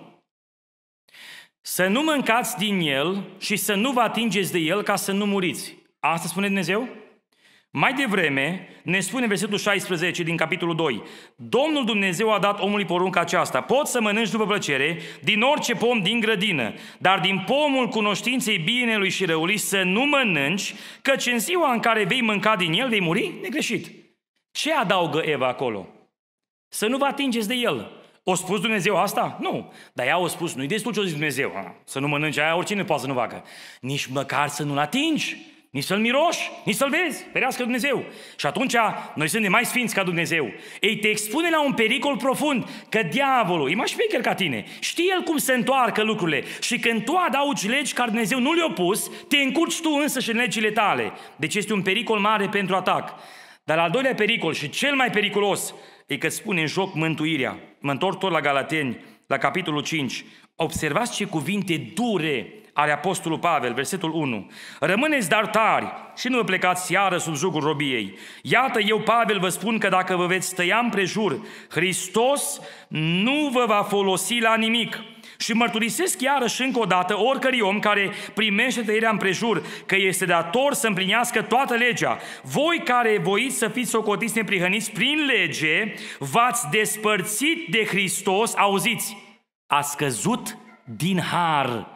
Să nu mâncați din el și să nu vă atingeți de el ca să nu muriți. Asta spune Dumnezeu? Mai devreme, ne spune versetul 16 din capitolul 2. Domnul Dumnezeu a dat omului porunca aceasta. Poți să mănânci după plăcere din orice pom din grădină, dar din pomul cunoștinței binelui și răului să nu mănânci, căci în ziua în care vei mânca din el, vei muri negreșit. Ce adaugă Eva acolo? Să nu vă atingeți de el. O spus Dumnezeu asta? Nu. Dar ea a spus, nu-i destul ce a zis Dumnezeu. Să nu mănânci aia, oricine poate să nu facă. Nici măcar să nu-l atingi. Nici să-l miroși, nici să-l vezi, ferească Dumnezeu. Și atunci noi suntem mai sfinți ca Dumnezeu. Ei te expune la un pericol profund, că diavolul, e mai șmecher ca tine, știe el cum se întoarcă lucrurile și când tu adaugi legi care Dumnezeu nu le-a pus, te încurci tu însă și în legile tale. Deci este un pericol mare pentru atac. Dar al doilea pericol și cel mai periculos e că spune în joc mântuirea. Mă întorc tot la Galateni, la capitolul 5. Observați ce cuvinte dure are Apostolul Pavel, versetul 1. Rămâneți dar tari și nu vă plecați iară sub jugul robiei. Iată, eu, Pavel, vă spun că dacă vă veți tăia împrejur, Hristos nu vă va folosi la nimic. Și mărturisesc iarăși încă o dată oricărui om care primește tăierea împrejur că este dator să împlinească toată legea. Voi care voiți să fiți socotiți neprihăniți prin lege, v-ați despărțit de Hristos, auziți, a scăzut din har.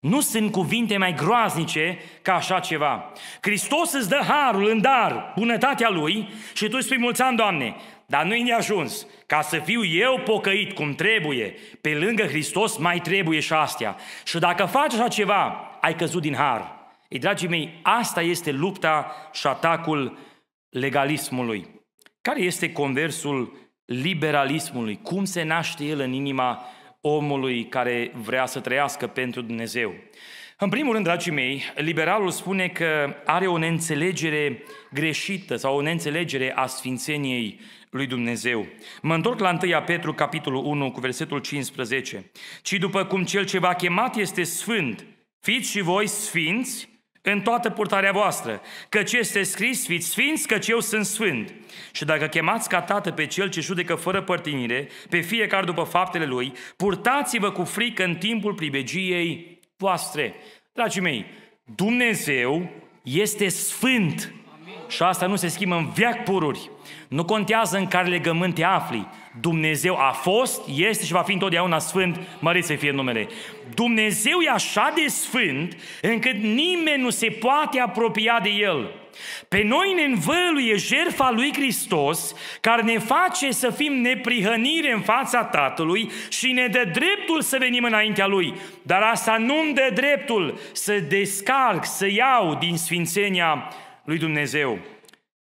Nu sunt cuvinte mai groaznice ca așa ceva. Hristos îți dă harul în dar, bunătatea Lui și tu îi spui mulți ani, Doamne, dar nu-i de ajuns. Ca să fiu eu pocăit cum trebuie, pe lângă Hristos mai trebuie și astea. Și dacă faci așa ceva, ai căzut din har. Ei, dragii mei, asta este lupta și atacul legalismului. Care este conversul liberalismului? Cum se naște el în inima omului care vrea să trăiască pentru Dumnezeu? În primul rând, dragii mei, liberalul spune că are o neînțelegere greșită sau o neînțelegere a sfințeniei lui Dumnezeu. Mă întorc la 1 Petru, capitolul 1, cu versetul 15. Ci după cum cel ce v-a chemat este sfânt, fiți și voi sfinți în toată purtarea voastră, căci este scris, fiți sfinți, căci eu sunt sfânt. Și dacă chemați ca tată pe cel ce judecă fără părtinire, pe fiecare după faptele lui, purtați-vă cu frică în timpul pribegiei voastre. Dragii mei, Dumnezeu este sfânt și asta nu se schimbă în veac pururi. Nu contează în care legământ te afli. Dumnezeu a fost, este și va fi întotdeauna sfânt, mărit să fie numele. Dumnezeu e așa de sfânt încât nimeni nu se poate apropia de El. Pe noi ne învăluie jertfa lui Hristos, care ne face să fim neprihănire în fața Tatălui și ne dă dreptul să venim înaintea Lui. Dar asta nu îmi dă dreptul să descarc, să iau din sfințenia lui Dumnezeu.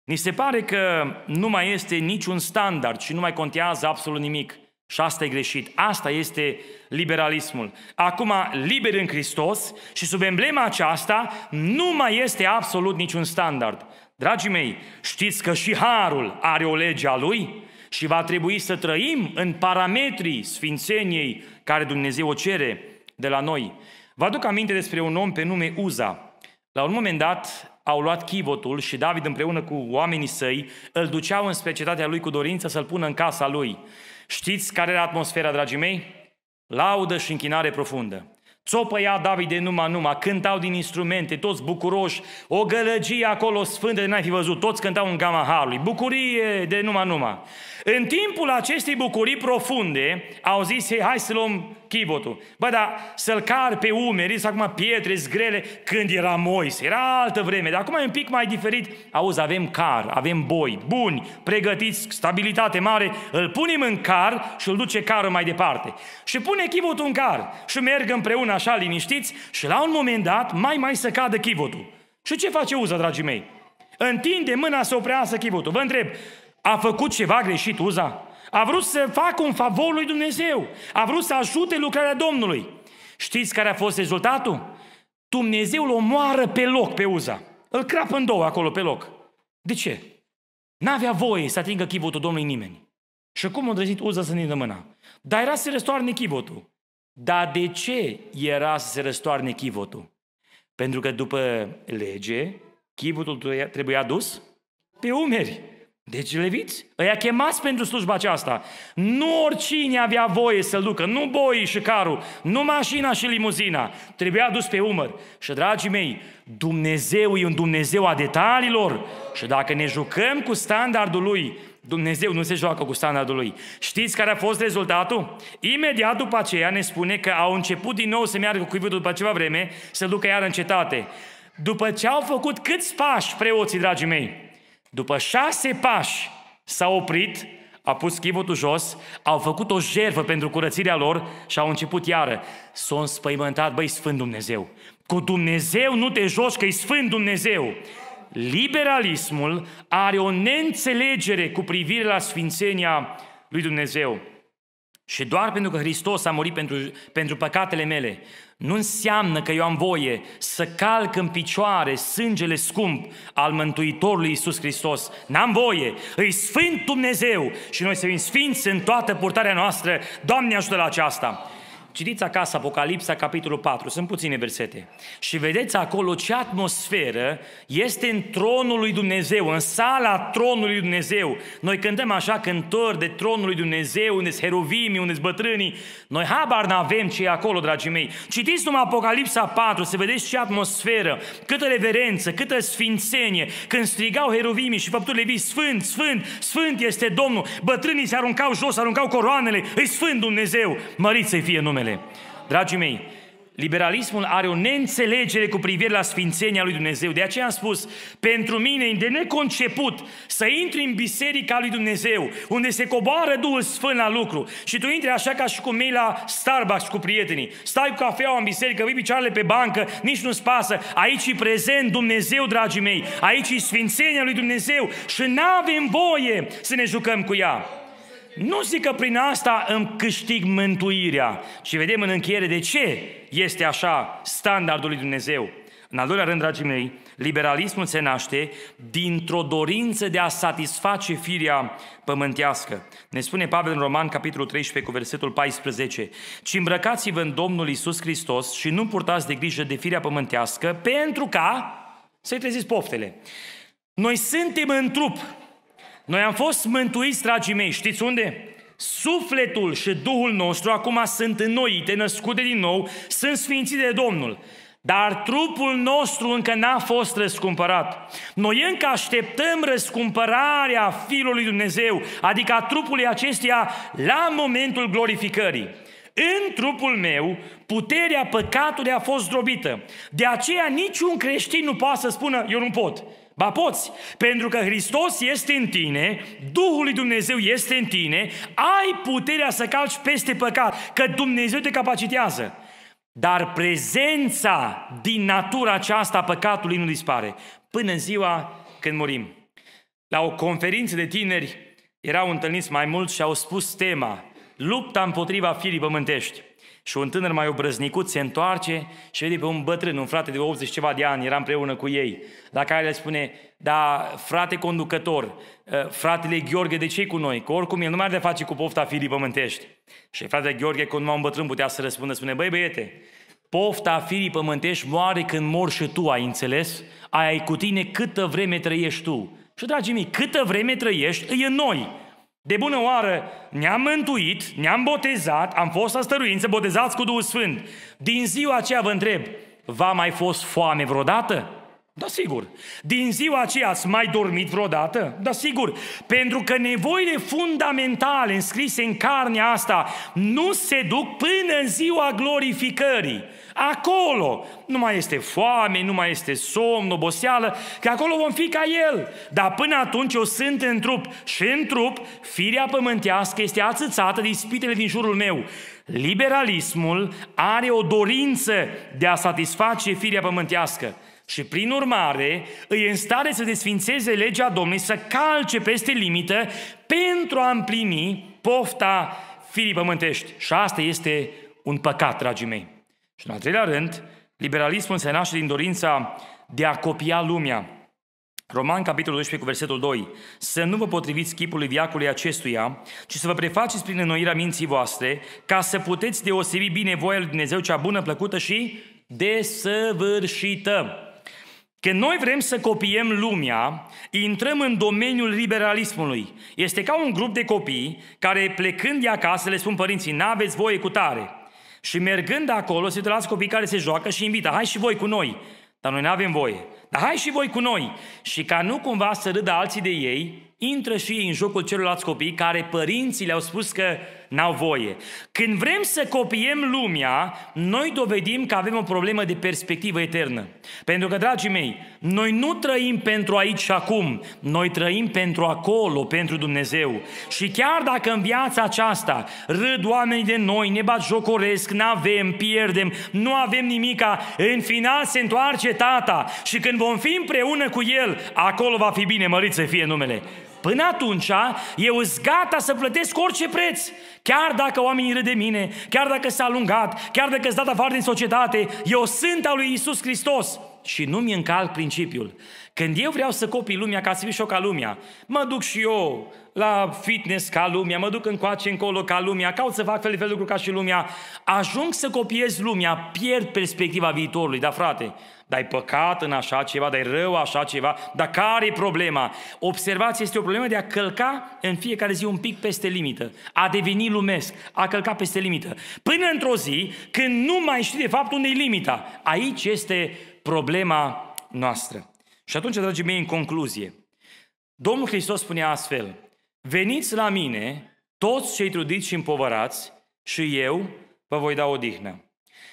Ni se pare că nu mai este niciun standard și nu mai contează absolut nimic. Și asta e greșit. Asta este liberalismul. Acum, liber în Hristos și sub emblema aceasta nu mai este absolut niciun standard. Dragii mei, știți că și Harul are o lege a lui și va trebui să trăim în parametrii sfințeniei care Dumnezeu o cere de la noi. Vă aduc aminte despre un om pe nume Uza. La un moment dat au luat chivotul și David împreună cu oamenii săi îl duceau înspre cetatea lui cu dorință să-l pună în casa lui. Știți care era atmosfera, dragii mei? Laudă și închinare profundă. Țopăia David de numai numai, cântau din instrumente, toți bucuroși, o gălăgie acolo sfântă de n-ai fi văzut, toți cântau în gama Harului, bucurie de numai numai. În timpul acestei bucurii profunde, au zis, hey, hai să luăm chivotul. Bă, dar să-l car pe umeri, să acum pietre grele, când era Moise, era altă vreme, dar acum e un pic mai diferit. Auzi, avem car, avem boi, buni, pregătiți, stabilitate mare, îl punem în car și îl duce carul mai departe. Și pune chivotul în car și merg împreună așa liniștiți și la un moment dat mai mai să cadă chivotul. Și ce face Uza, dragii mei? Întinde mâna să oprească chivotul. Vă întreb, a făcut ceva greșit Uza? A vrut să facă un favor lui Dumnezeu. A vrut să ajute lucrarea Domnului. Știți care a fost rezultatul? Dumnezeu îl omoară pe loc pe Uza. Îl crapă în două acolo pe loc. De ce? N-avea voie să atingă chivotul Domnului nimeni. Și cum a drăzit Uza să ne mâna? Dar era să se răstoarne chivotul. Dar de ce era să se răstoarne chivotul? Pentru că după lege, chivotul trebuia dus pe umeri. Deci leviți, ăia chemați pentru slujba aceasta. Nu oricine avea voie să-l ducă, nu boii și carul, nu mașina și limuzina. Trebuia dus pe umăr. Și, dragii mei, Dumnezeu e un Dumnezeu a detaliilor. Și dacă ne jucăm cu standardul lui, Dumnezeu nu se joacă cu standardul lui. Știți care a fost rezultatul? Imediat după aceea ne spune că au început din nou să meargă cu cuivutul după ceva vreme, să ducă iar în cetate. După ce au făcut câți pași preoții, dragii mei? După șase pași s-a oprit, a pus chivotul jos, au făcut o jervă pentru curățirea lor și au început iară. S-au înspăimântat, băi, Sfânt Dumnezeu. Cu Dumnezeu nu te joci, că e Sfânt Dumnezeu. Liberalismul are o neînțelegere cu privire la sfințenia lui Dumnezeu. Și doar pentru că Hristos a murit pentru, pentru păcatele mele, nu înseamnă că eu am voie să calc în picioare sângele scump al Mântuitorului Iisus Hristos. N-am voie, îi Sfânt Dumnezeu și noi să fim sfinți în toată purtarea noastră. Doamne ajută la aceasta! Citiți acasă Apocalipsa, capitolul 4, sunt puține versete. Și vedeți acolo ce atmosferă este în tronul lui Dumnezeu, în sala tronului lui Dumnezeu. Noi cântăm așa cântări de tronul lui Dumnezeu, unde sunt heruvimii, unde sunt bătrânii. Noi habar n-avem ce e acolo, dragii mei. Citiți numai Apocalipsa 4, să vedeți ce atmosferă, câtă reverență, câtă sfințenie. Când strigau heruvimii și făpturile vii, Sfânt, Sfânt, Sfânt este Domnul. Bătrânii se aruncau jos, aruncau coroanele, îi Sfânt Dumnezeu. Mărit să fie numele numele. Dragii mei, liberalismul are o neînțelegere cu privire la sfințenia lui Dumnezeu. De aceea am spus, pentru mine e de neconceput să intri în biserica lui Dumnezeu, unde se coboară Duhul Sfânt la lucru și tu intri așa ca și cum mei la Starbucks cu prietenii. Stai cu cafeaua în biserică, vii picioarele pe bancă, nici nu-ți pasă. Aici e prezent Dumnezeu, dragii mei. Aici e sfințenia lui Dumnezeu și nu avem voie să ne jucăm cu ea. Nu zic că prin asta îmi câștig mântuirea, ci vedem în încheiere de ce este așa standardul lui Dumnezeu. În al doilea rând, dragii mei, liberalismul se naște dintr-o dorință de a satisface firea pământească. Ne spune Pavel în Roman, capitolul 13, cu versetul 14, ci îmbrăcați-vă în Domnul Isus Hristos și nu purtați de grijă de firea pământească, pentru ca să-i treziți poftele. Noi suntem în trup, noi am fost mântuiți, dragii mei, știți unde? Sufletul și Duhul nostru acum sunt înnoite, născute din nou, sunt sfințite de Domnul. Dar trupul nostru încă n-a fost răscumpărat. Noi încă așteptăm răscumpărarea Fiului Dumnezeu, adică a trupului acesteia la momentul glorificării. În trupul meu, puterea păcatului a fost zdrobită. De aceea niciun creștin nu poate să spună, eu nu pot. Ba poți, pentru că Hristos este în tine, Duhul lui Dumnezeu este în tine, ai puterea să calci peste păcat, că Dumnezeu te capacitează. Dar prezența din natura aceasta a păcatului nu dispare până în ziua când murim. la o conferință de tineri, erau întâlniți mai mulți și au spus tema Lupta împotriva firii pământești. Și un tânăr mai obrăznicut se întoarce și vede pe un bătrân, un frate de 80 ceva de ani, era împreună cu ei, la care le spune, da, frate conducător, ă, fratele Gheorghe, de ce cu noi? Că oricum el nu mai are de face cu pofta firii pământești. Și fratele Gheorghe, când un bătrân putea să răspundă, spune, băi băiete, pofta firii pământești moare când mor și tu, ai înțeles? Ai cu tine câtă vreme trăiești tu. Și, dragii mei, câtă vreme trăiești, e în noi. De bună oară ne-am mântuit, ne-am botezat, am fost la stăruință, botezați cu Duhul Sfânt. Din ziua aceea vă întreb, v-a mai fost foame vreodată? Da, sigur. Din ziua aceea ați mai dormit vreodată? Da, sigur. Pentru că nevoile fundamentale înscrise în carnea asta nu se duc până în ziua glorificării. Acolo nu mai este foame, nu mai este somn, oboseală, că acolo vom fi ca El. Dar până atunci eu sunt în trup și în trup firea pământească este ațățată de ispitele din jurul meu. Liberalismul are o dorință de a satisface firea pământească. Și prin urmare îi în stare să desfințeze legea Domnului, să calce peste limită pentru a împlini pofta firii pământești. Și asta este un păcat, dragii mei. Și în al treilea rând, liberalismul se naște din dorința de a copia lumea. Roman, capitolul 12, cu versetul 2. Să nu vă potriviți chipului viacului acestuia, ci să vă prefaceți prin înnoirea minții voastre, ca să puteți deosebi bine voia lui Dumnezeu cea bună, plăcută și desăvârșită. Când noi vrem să copiem lumea, intrăm în domeniul liberalismului. Este ca un grup de copii care plecând de acasă le spun părinții, n-aveți voie cu tare. Și mergând acolo, se uită copii care se joacă și invită, hai și voi cu noi. Dar noi nu avem voie. Dar hai și voi cu noi. Și ca nu cumva să râdă alții de ei, intră și ei în jocul celorlalți copii care părinții le-au spus că n-au voie. Când vrem să copiem lumea, noi dovedim că avem o problemă de perspectivă eternă. Pentru că, dragii mei, noi nu trăim pentru aici și acum, noi trăim pentru acolo, pentru Dumnezeu. Și chiar dacă în viața aceasta râd oamenii de noi, ne bat jocoresc, n-avem, pierdem, nu avem nimica, în final se întoarce tata și când vom fi împreună cu el, acolo va fi bine, mărit să fie numele. Până atunci, eu sunt gata să plătesc orice preț. Chiar dacă oamenii râd de mine, chiar dacă s-a alungat, chiar dacă s-a dat afară din societate, eu sunt al lui Isus Hristos. Și nu mi încalc principiul. Când eu vreau să copii lumea ca să fiu și eu ca lumea, mă duc și eu la fitness ca lumea, mă duc încoace încolo ca lumea, caut să fac fel de fel de lucruri ca și lumea, ajung să copiez lumea, pierd perspectiva viitorului. Dar frate, dai păcat în așa ceva, dai rău așa ceva, dar care e problema? Observați, este o problemă de a călca în fiecare zi un pic peste limită, a deveni lumesc, a călca peste limită. Până într-o zi, când nu mai știi de fapt unde e limita. Aici este problema noastră. Și atunci, dragii mei, în concluzie, Domnul Hristos spunea astfel, veniți la mine, toți cei trudiți și împovărați, și eu vă voi da odihnă.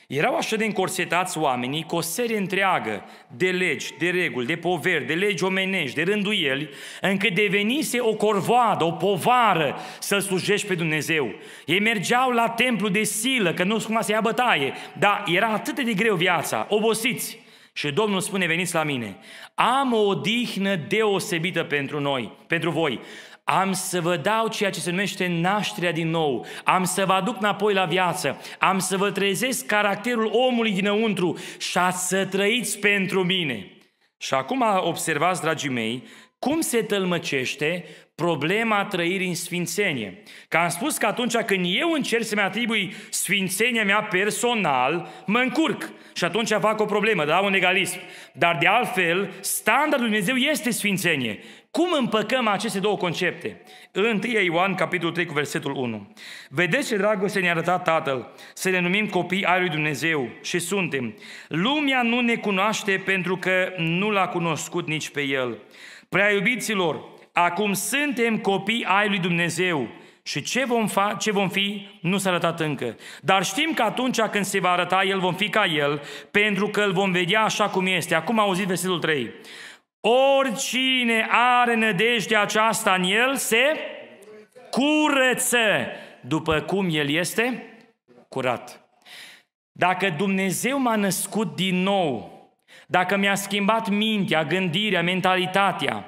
Erau așa de încorsetați oamenii cu o serie întreagă de legi, de reguli, de poveri, de legi omenești, de rânduieli, încât devenise o corvoadă, o povară să slujești pe Dumnezeu. Ei mergeau la templu de silă, că nu scumva să ia bătaie, dar era atât de greu viața, obosiți. Și Domnul spune, veniți la mine, am o odihnă deosebită pentru noi, pentru voi. Am să vă dau ceea ce se numește nașterea din nou. Am să vă aduc înapoi la viață. Am să vă trezesc caracterul omului dinăuntru și ați să trăiți pentru mine. Și acum observați, dragii mei, cum se tălmăcește problema trăirii în sfințenie. Că am spus că atunci când eu încerc să-mi atribui sfințenia mea personal, mă încurc și atunci fac o problemă, da, un egalism. Dar de altfel, standardul Dumnezeu este sfințenie. Cum împăcăm aceste două concepte? În 1 Ioan, capitolul 3, cu versetul 1. Vedeți ce dragoste ne-a arătat Tatăl, să ne numim copii ai lui Dumnezeu și suntem. Lumea nu ne cunoaște pentru că nu l-a cunoscut nici pe El. Prea iubiților, acum suntem copii ai lui Dumnezeu și ce vom, fa- ce vom fi nu s-a arătat încă. Dar știm că atunci când se va arăta El, vom fi ca El, pentru că îl vom vedea așa cum este. Acum auziți versetul 3. Oricine are nădejde aceasta în el se curăță după cum el este curat. Dacă Dumnezeu m-a născut din nou, dacă mi-a schimbat mintea, gândirea, mentalitatea,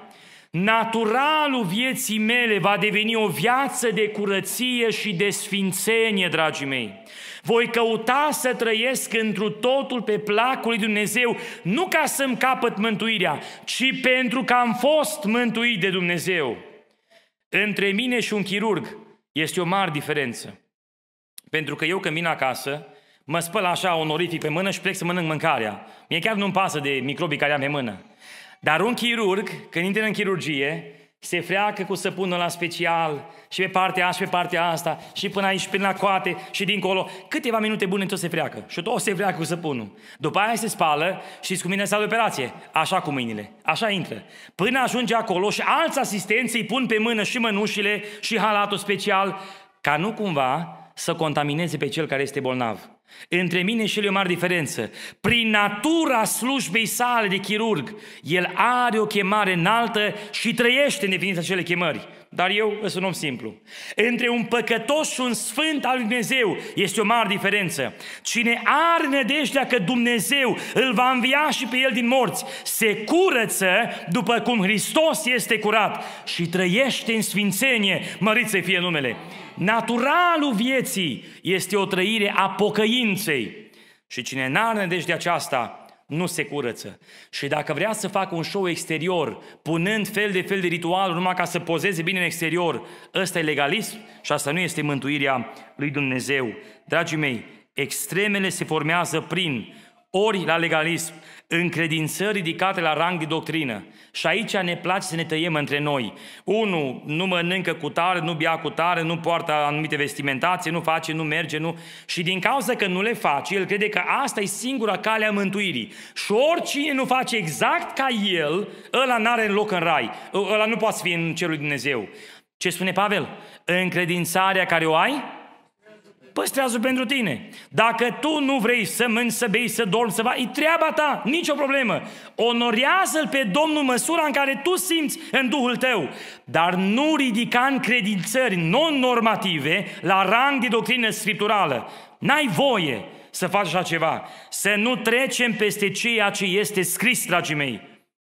Naturalul vieții mele va deveni o viață de curăție și de sfințenie, dragii mei. Voi căuta să trăiesc întru totul pe placul lui Dumnezeu, nu ca să-mi capăt mântuirea, ci pentru că am fost mântuit de Dumnezeu. Între mine și un chirurg este o mare diferență. Pentru că eu când vin acasă, mă spăl așa onorific pe mână și plec să mănânc mâncarea. Mie chiar nu-mi pasă de microbii care am pe mână. Dar un chirurg, când intră în chirurgie, se freacă cu săpunul la special și pe partea asta și pe partea asta și până aici, până la coate și dincolo. Câteva minute bune tot se freacă și tot se freacă cu săpunul. După aia se spală și cu mine de operație, așa cu mâinile, așa intră. Până ajunge acolo și alți asistenți îi pun pe mână și mănușile și halatul special ca nu cumva să contamineze pe cel care este bolnav. Între mine și el e o mare diferență. Prin natura slujbei sale de chirurg, el are o chemare înaltă și trăiește în definiția acele chemări. Dar eu sunt un om simplu. Între un păcătos și un sfânt al lui Dumnezeu este o mare diferență. Cine are nădejdea că Dumnezeu îl va învia și pe el din morți, se curăță după cum Hristos este curat și trăiește în sfințenie, mărit să fie numele. Naturalul vieții este o trăire a pocăinței. Și cine n-are de aceasta, nu se curăță. Și dacă vrea să facă un show exterior, punând fel de fel de ritual numai ca să pozeze bine în exterior, ăsta e legalism și asta nu este mântuirea lui Dumnezeu. Dragii mei, extremele se formează prin ori la legalism, încredințări ridicate la rang de doctrină. Și aici ne place să ne tăiem între noi. Unu, nu mănâncă cu tare, nu bea cu tare, nu poartă anumite vestimentații, nu face, nu merge, nu... Și din cauza că nu le face, el crede că asta e singura cale a mântuirii. Și oricine nu face exact ca el, ăla n-are loc în rai. Ăla nu poate fi în cerul Dumnezeu. Ce spune Pavel? Încredințarea care o ai, păstrează pentru tine. Dacă tu nu vrei să mânci, să bei, să dormi, să faci, e treaba ta, nicio problemă. Onorează-L pe Domnul măsura în care tu simți în Duhul tău, dar nu ridica în credințări non-normative la rang de doctrină scripturală. N-ai voie să faci așa ceva. Să nu trecem peste ceea ce este scris, dragii mei.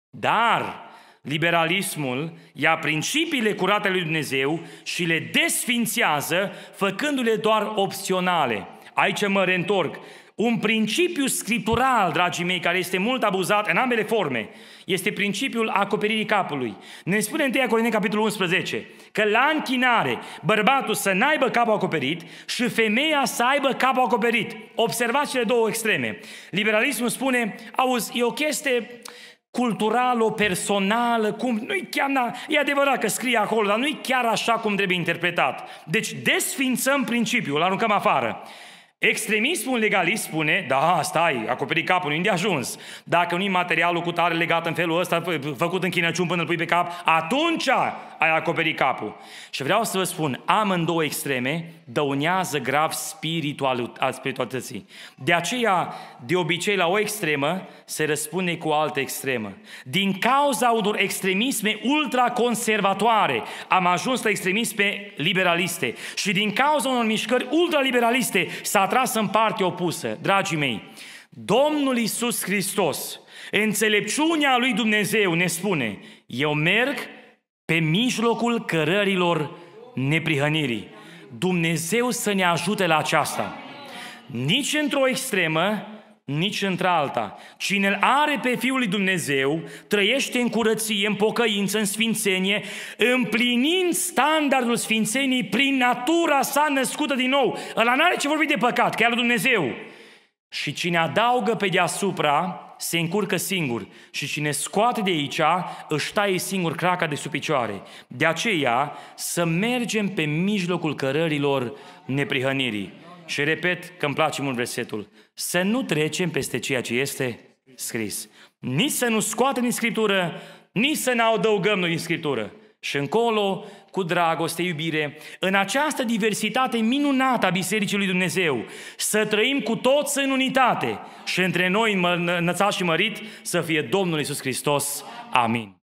Dar Liberalismul ia principiile curate lui Dumnezeu și le desfințează, făcându-le doar opționale. Aici mă reîntorc. Un principiu scriptural, dragii mei, care este mult abuzat în ambele forme, este principiul acoperirii capului. Ne spune 1 Corinteni, capitolul 11, că la închinare bărbatul să n-aibă capul acoperit și femeia să aibă capul acoperit. Observați cele două extreme. Liberalismul spune, auzi, e o chestie culturală, personală, cum, nu-i chiar, na, e adevărat că scrie acolo, dar nu-i chiar așa cum trebuie interpretat. Deci desfințăm principiul, îl aruncăm afară. Extremismul legalist spune, da, stai, acoperi capul, nu de ajuns. Dacă nu-i materialul cu tare legat în felul ăsta, făcut în chinăciun până îl pui pe cap, atunci ai acoperit capul. Și vreau să vă spun, amândouă extreme dăunează grav spiritual, al spiritualității. De aceea, de obicei, la o extremă se răspunde cu o altă extremă. Din cauza unor extremisme ultraconservatoare, am ajuns la extremisme liberaliste. Și din cauza unor mișcări ultraliberaliste s-a tras în partea opusă. Dragii mei, Domnul Isus Hristos, înțelepciunea lui Dumnezeu ne spune, eu merg pe mijlocul cărărilor neprihănirii. Dumnezeu să ne ajute la aceasta. Nici într-o extremă, nici într-alta. Cine îl are pe Fiul lui Dumnezeu, trăiește în curăție, în pocăință, în sfințenie, împlinind standardul sfințeniei prin natura sa născută din nou. Ăla n-are ce vorbi de păcat, chiar Dumnezeu. Și cine adaugă pe deasupra, se încurcă singur și cine scoate de aici își taie singur craca de sub picioare. De aceea să mergem pe mijlocul cărărilor neprihănirii. Și repet că îmi place mult versetul. Să nu trecem peste ceea ce este scris. Nici să nu scoatem din Scriptură, nici să ne adăugăm noi din Scriptură. Și încolo, cu dragoste, iubire, în această diversitate minunată a Bisericii lui Dumnezeu, să trăim cu toți în unitate și între noi, înățat și mărit, să fie Domnul Isus Hristos. Amin.